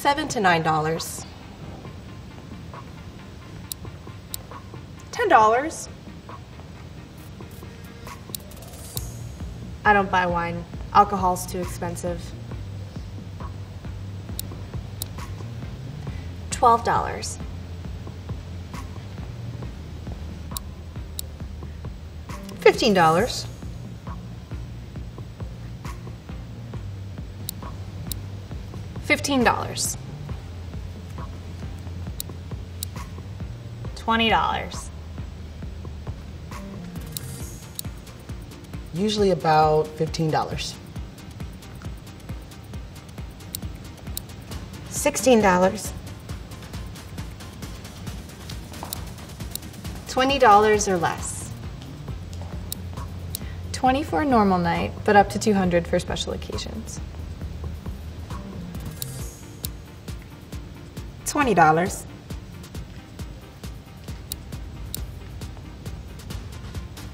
Seven to nine dollars. Ten dollars. I don't buy wine. Alcohol's too expensive. Twelve dollars. Fifteen dollars. Fifteen dollars. Twenty dollars. Usually about fifteen dollars. Sixteen dollars. Twenty dollars or less. Twenty for a normal night, but up to two hundred for special occasions. Twenty dollars.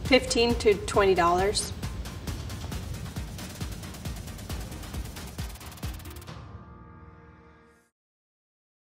Fifteen to twenty dollars.